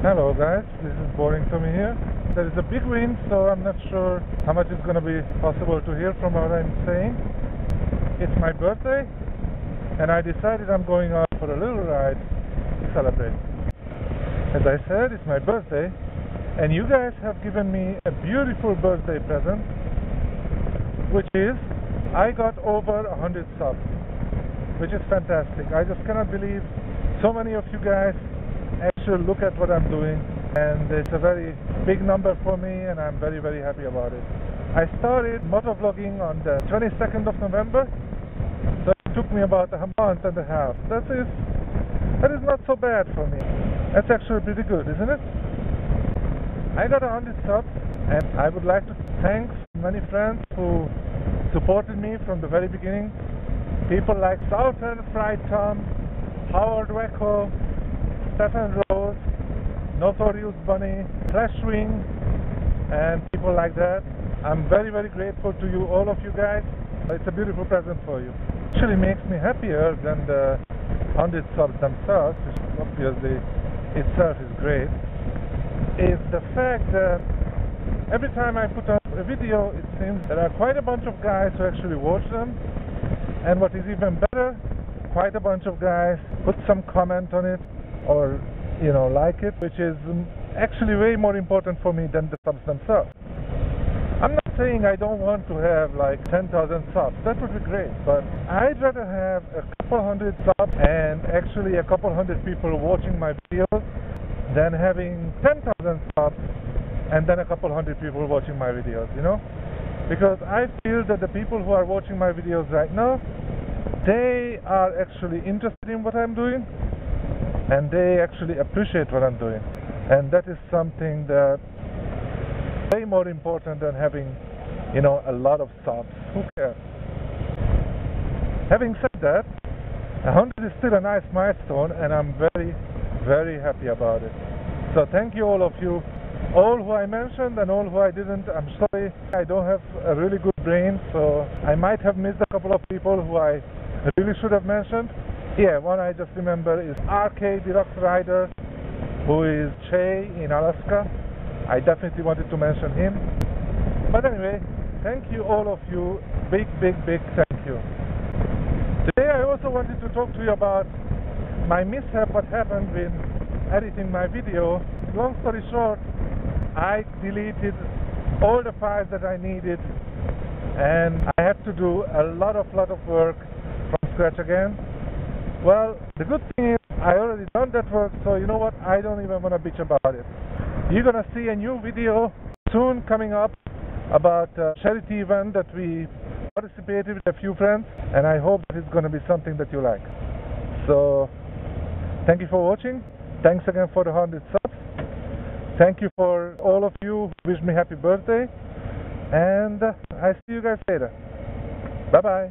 Hello guys, this is Boring Tommy here. There is a big wind, so I'm not sure how much is going to be possible to hear from what I'm saying. It's my birthday, and I decided I'm going out for a little ride to celebrate. As I said, it's my birthday, and you guys have given me a beautiful birthday present, which is I got over 100 subs, which is fantastic. I just cannot believe so many of you guys actually look at what I'm doing and it's a very big number for me and I'm very very happy about it. I started motovlogging on the 22nd of November so it took me about a month and a half. That is that is not so bad for me. That's actually pretty good, isn't it? I got 100 subs and I would like to thank many friends who supported me from the very beginning. People like Southern Fried Tom, Howard Wakko, Stefan Rose, Notorious Bunny, Flashwing, and people like that. I'm very, very grateful to you, all of you guys. It's a beautiful present for you. Actually makes me happier than the 100 subs themselves, which obviously itself is great, is the fact that every time I put up a video, it seems there are quite a bunch of guys who actually watch them. And what is even better, quite a bunch of guys put some comment on it or you know like it, which is actually way more important for me than the subs themselves. I'm not saying I don't want to have like 10,000 subs. That would be great, but I'd rather have a couple hundred subs and actually a couple hundred people watching my videos than having 10,000 subs and then a couple hundred people watching my videos, you know? Because I feel that the people who are watching my videos right now, they are actually interested in what I'm doing and they actually appreciate what I'm doing. And that is something that way more important than having, you know, a lot of subs. Who cares? Having said that, 100 is still a nice milestone, and I'm very, very happy about it. So thank you all of you, all who I mentioned and all who I didn't. I'm sorry, I don't have a really good brain, so I might have missed a couple of people who I really should have mentioned. Yeah, one I just remember is AK Deluxe Rider, who is Che in Alaska. I definitely wanted to mention him. But anyway, thank you all of you. Big, big, big thank you. Today I also wanted to talk to you about my mishap, what happened when editing my video. Long story short, I deleted all the files that I needed and I had to do a lot of lot of work from scratch again well, the good thing is I already done that work, so you know what? I don't even want to bitch about it. You're gonna see a new video soon coming up about a charity event that we participated with a few friends, and I hope that it's gonna be something that you like. So, thank you for watching. Thanks again for the 100 subs. Thank you for all of you wish me happy birthday. And uh, I see you guys later. Bye bye.